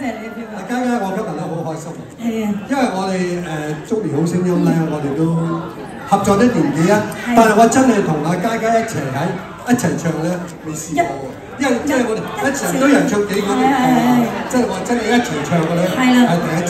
謝你嘅票啊！佳佳，我今日咧好開心，係啊，因為我哋誒中年好聲音咧，我哋都合作一年幾啊，但係我真係同阿佳佳一齊喺一齊唱咧，未試過喎。因為即係我哋一齊都人唱幾個啲歌啊，即係話真係一齊唱嘅咧，係啦。係第一次。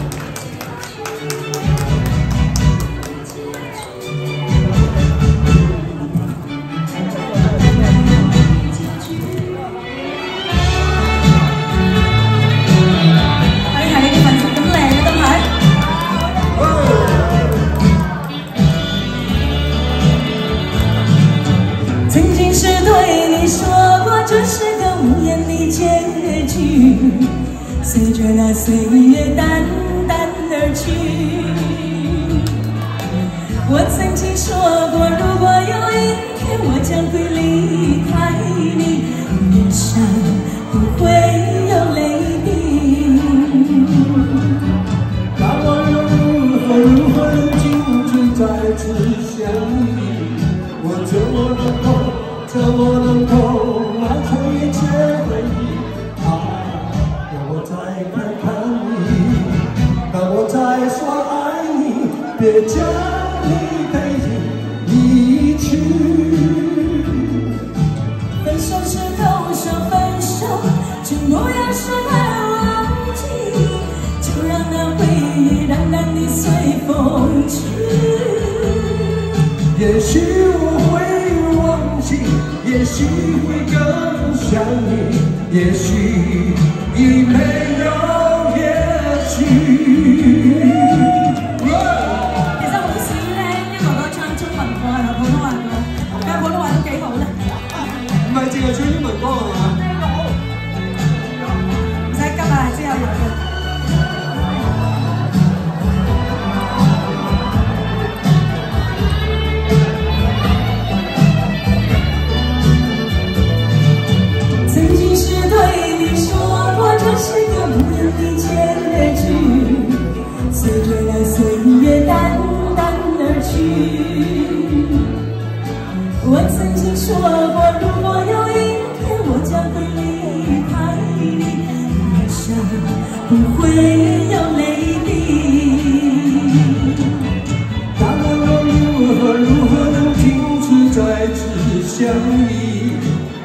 随着那岁月淡淡而去。我曾经说过，如果有一天我将会离开你，脸上不会有泪滴。那我又如何如何能静止再次相遇？我怎么能够，怎么能够，别将你背影离去。分手时都说分手，请不要说太忘记，就让那回忆淡淡的随风去。也许我会忘记，也许会更想你，也许已没有也许。唱说过，如果有一天我将会离开你，脸上不会有泪滴。那我又如何如何能停止再次想你？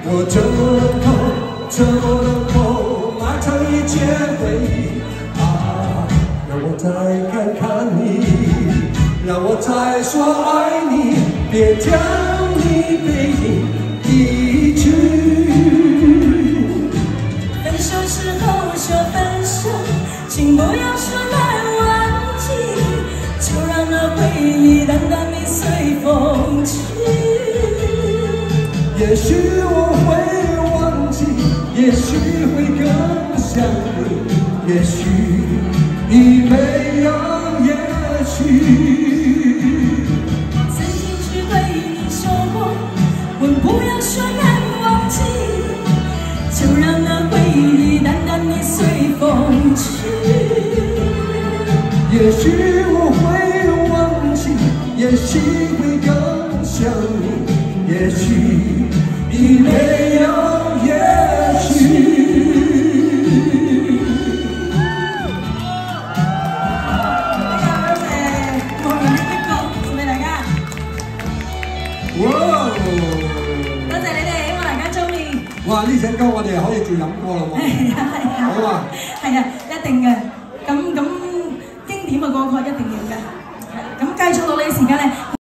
我怎么能够，怎么能够，埋藏一切回忆。啊，让我再看看你，让我再说爱你，別將你你背影離去。分手时候说分手，请不要说难忘记，就让那回忆淡淡的随风去。也许我会忘记，也许会更想你，也许已没有不要说难忘记，就让那回忆淡淡的随风去。也许我会忘记，也许会更想你，也许已没有意。哇！呢首歌我哋可以做飲歌啦喎。係啊係啊，好啊，係啊，一定嘅。咁咁經典嘅歌曲一定要嘅。咁繼續落嚟時間咧，